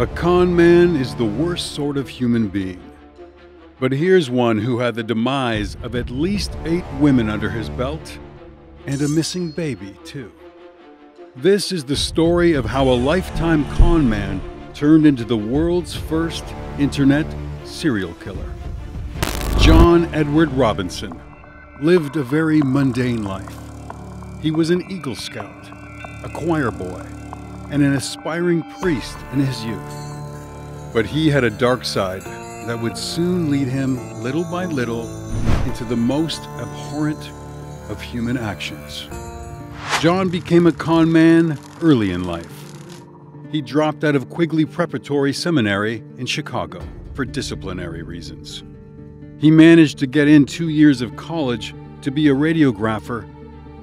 A con man is the worst sort of human being. But here's one who had the demise of at least eight women under his belt and a missing baby, too. This is the story of how a lifetime con man turned into the world's first internet serial killer. John Edward Robinson lived a very mundane life. He was an Eagle Scout, a choir boy, and an aspiring priest in his youth. But he had a dark side that would soon lead him, little by little, into the most abhorrent of human actions. John became a con man early in life. He dropped out of Quigley Preparatory Seminary in Chicago for disciplinary reasons. He managed to get in two years of college to be a radiographer,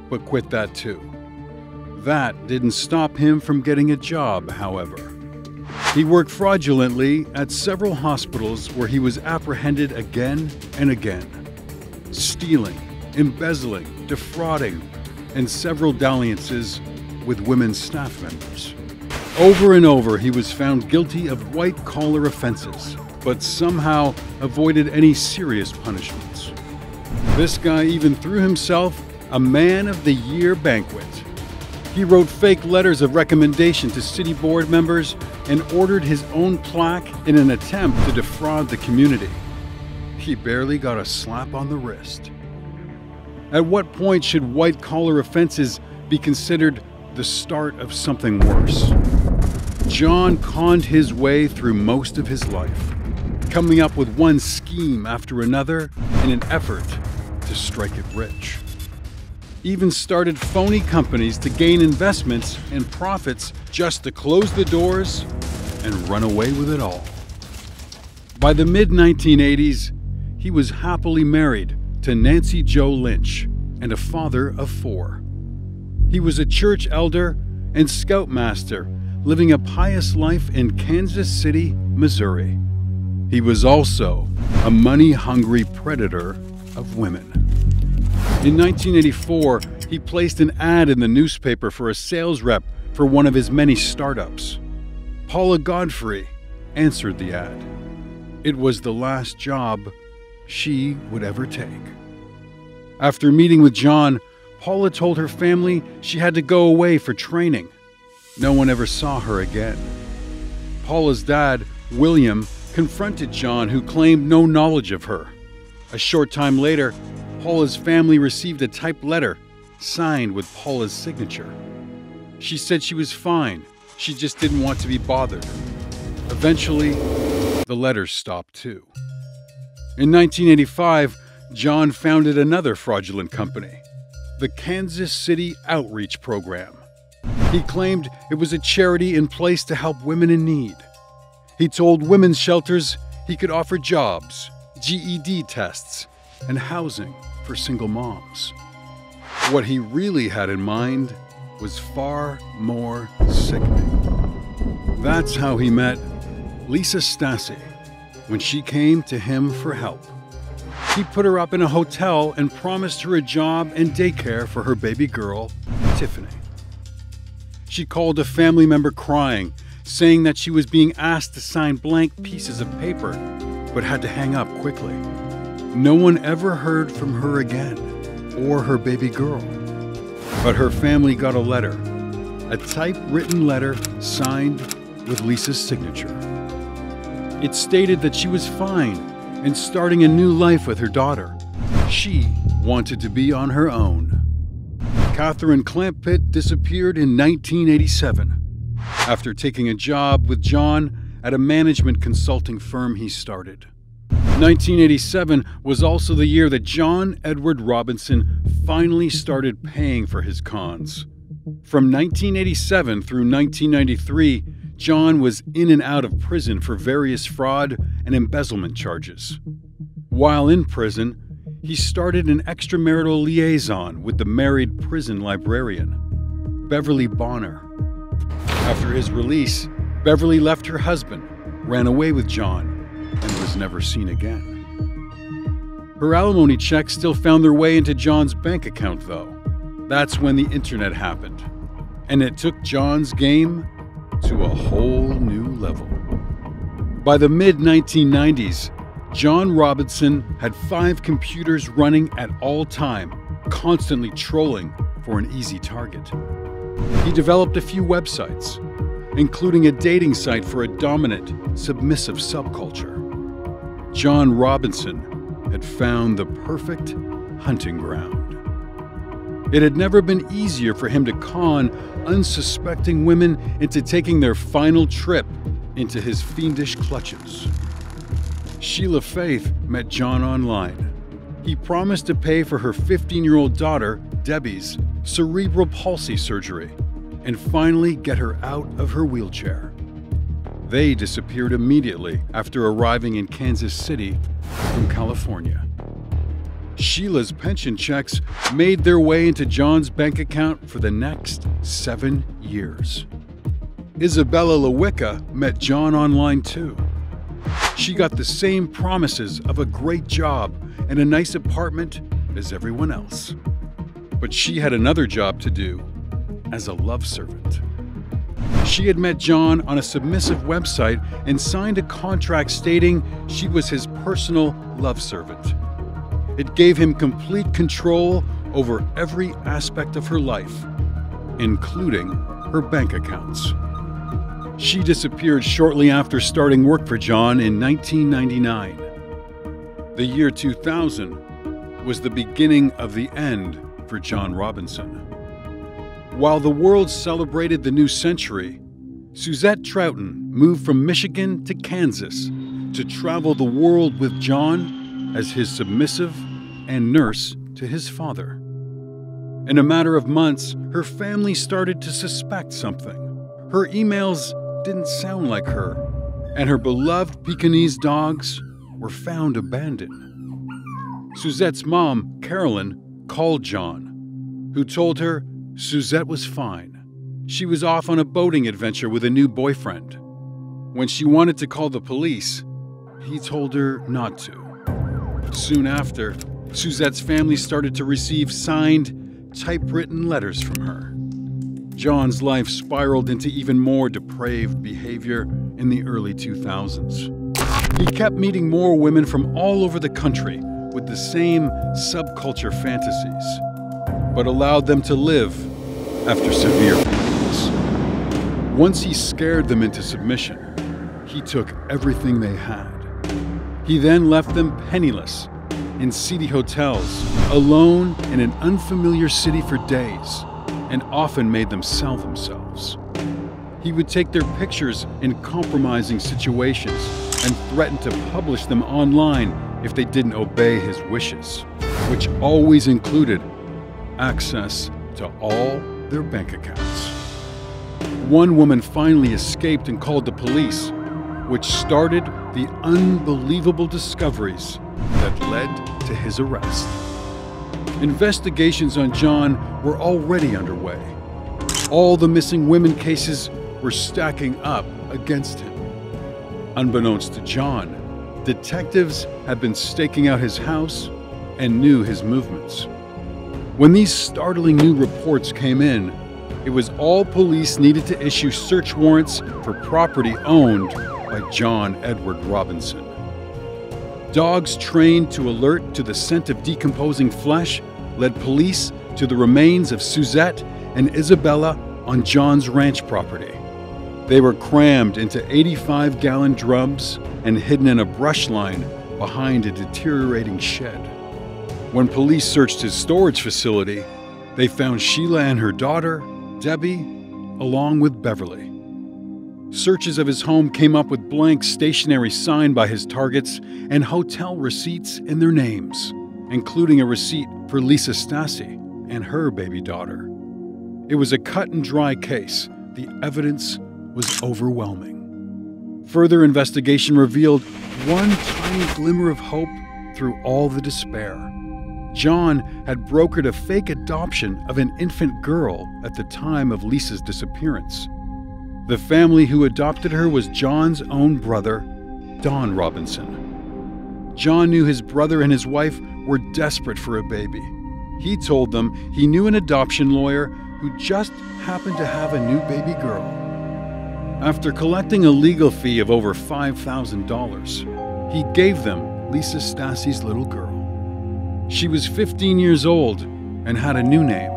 but quit that too. That didn't stop him from getting a job, however. He worked fraudulently at several hospitals where he was apprehended again and again. Stealing, embezzling, defrauding, and several dalliances with women staff members. Over and over, he was found guilty of white collar offenses, but somehow avoided any serious punishments. This guy even threw himself a Man of the Year banquet. He wrote fake letters of recommendation to city board members and ordered his own plaque in an attempt to defraud the community. He barely got a slap on the wrist. At what point should white collar offenses be considered the start of something worse? John conned his way through most of his life, coming up with one scheme after another in an effort to strike it rich. Even started phony companies to gain investments and profits just to close the doors and run away with it all. By the mid 1980s, he was happily married to Nancy Jo Lynch and a father of four. He was a church elder and scoutmaster living a pious life in Kansas City, Missouri. He was also a money hungry predator of women. In 1984, he placed an ad in the newspaper for a sales rep for one of his many startups. Paula Godfrey answered the ad. It was the last job she would ever take. After meeting with John, Paula told her family she had to go away for training. No one ever saw her again. Paula's dad, William, confronted John, who claimed no knowledge of her. A short time later, Paula's family received a typed letter signed with Paula's signature. She said she was fine, she just didn't want to be bothered. Eventually, the letters stopped too. In 1985, John founded another fraudulent company, the Kansas City Outreach Program. He claimed it was a charity in place to help women in need. He told women's shelters he could offer jobs, GED tests, and housing for single moms. What he really had in mind was far more sickening. That's how he met Lisa Stasi when she came to him for help. He put her up in a hotel and promised her a job and daycare for her baby girl, Tiffany. She called a family member crying, saying that she was being asked to sign blank pieces of paper, but had to hang up quickly. No one ever heard from her again, or her baby girl. But her family got a letter, a typewritten letter signed with Lisa's signature. It stated that she was fine and starting a new life with her daughter. She wanted to be on her own. Catherine Clampitt disappeared in 1987 after taking a job with John at a management consulting firm he started. 1987 was also the year that John Edward Robinson finally started paying for his cons. From 1987 through 1993, John was in and out of prison for various fraud and embezzlement charges. While in prison, he started an extramarital liaison with the married prison librarian, Beverly Bonner. After his release, Beverly left her husband, ran away with John, was never seen again. Her alimony checks still found their way into John's bank account, though. That's when the internet happened, and it took John's game to a whole new level. By the mid 1990s, John Robinson had five computers running at all time, constantly trolling for an easy target. He developed a few websites, including a dating site for a dominant, submissive subculture. John Robinson had found the perfect hunting ground. It had never been easier for him to con unsuspecting women into taking their final trip into his fiendish clutches. Sheila Faith met John online. He promised to pay for her 15 year old daughter, Debbie's, cerebral palsy surgery and finally get her out of her wheelchair. They disappeared immediately after arriving in Kansas City from California. Sheila's pension checks made their way into John's bank account for the next seven years. Izabela Lewicka met John online too. She got the same promises of a great job and a nice apartment as everyone else. But she had another job to do as a love servant. She had met John on a submissive website and signed a contract stating she was his personal love servant. It gave him complete control over every aspect of her life, including her bank accounts. She disappeared shortly after starting work for John in 1999. The year 2000 was the beginning of the end for John Robinson. While the world celebrated the new century, Suzette Trouten moved from Michigan to Kansas to travel the world with John as his submissive and nurse to his father. In a matter of months, her family started to suspect something. Her emails didn't sound like her, and her beloved Pekingese dogs were found abandoned. Suzette's mom, Carolyn, called John, who told her Suzette was fine. She was off on a boating adventure with a new boyfriend. When she wanted to call the police, he told her not to. Soon after, Suzette's family started to receive signed, typewritten letters from her. John's life spiraled into even more depraved behavior in the early 2000s. He kept meeting more women from all over the country with the same subculture fantasies but allowed them to live after severe beatings. Once he scared them into submission, he took everything they had. He then left them penniless in seedy hotels, alone in an unfamiliar city for days, and often made them sell themselves. He would take their pictures in compromising situations and threaten to publish them online if they didn't obey his wishes, which always included access to all their bank accounts. One woman finally escaped and called the police, which started the unbelievable discoveries that led to his arrest. Investigations on John were already underway. All the missing women cases were stacking up against him. Unbeknownst to John, detectives had been staking out his house and knew his movements. When these startling new reports came in, it was all police needed to issue search warrants for property owned by John Edward Robinson. Dogs trained to alert to the scent of decomposing flesh led police to the remains of Suzette and Izabela on John's ranch property. They were crammed into 85 gallon drums and hidden in a brush line behind a deteriorating shed. When police searched his storage facility, they found Sheila and her daughter, Debbie, along with Beverly. Searches of his home came up with blank stationery signed by his targets and hotel receipts in their names, including a receipt for Lisa Stasi and her baby daughter. It was a cut and dry case. The evidence was overwhelming. Further investigation revealed one tiny glimmer of hope through all the despair. John had brokered a fake adoption of an infant girl at the time of Lisa's disappearance. The family who adopted her was John's own brother, Don Robinson. John knew his brother and his wife were desperate for a baby. He told them he knew an adoption lawyer who just happened to have a new baby girl. After collecting a legal fee of over $5,000, he gave them Lisa Stasi's little girl. She was 15 years old and had a new name,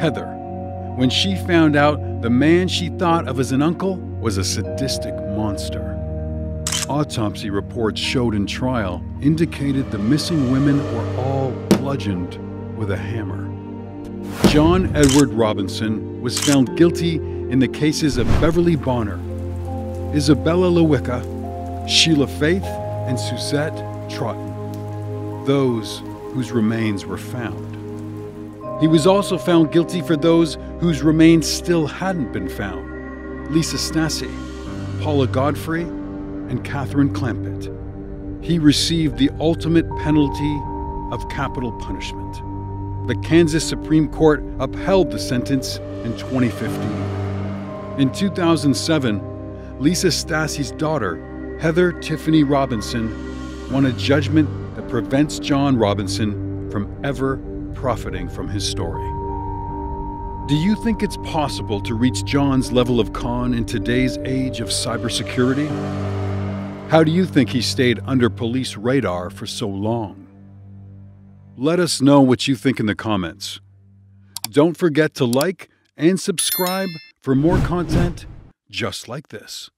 Heather, when she found out the man she thought of as an uncle was a sadistic monster. Autopsy reports showed in trial indicated the missing women were all bludgeoned with a hammer. John Edward Robinson was found guilty in the cases of Beverly Bonner, Izabela Lewicka, Sheila Faith, and Suzette Trouten, those whose remains were found. He was also found guilty for those whose remains still hadn't been found Lisa Stasi, Paula Godfrey, and Catherine Clampitt. He received the ultimate penalty of capital punishment. The Kansas Supreme Court upheld the sentence in 2015. In 2007, Lisa Stasi's daughter, Heather Tiffany Robinson, won a judgment prevents John Robinson from ever profiting from his story. Do you think it's possible to reach John's level of con in today's age of cybersecurity? How do you think he stayed under police radar for so long? Let us know what you think in the comments. Don't forget to like and subscribe for more content just like this.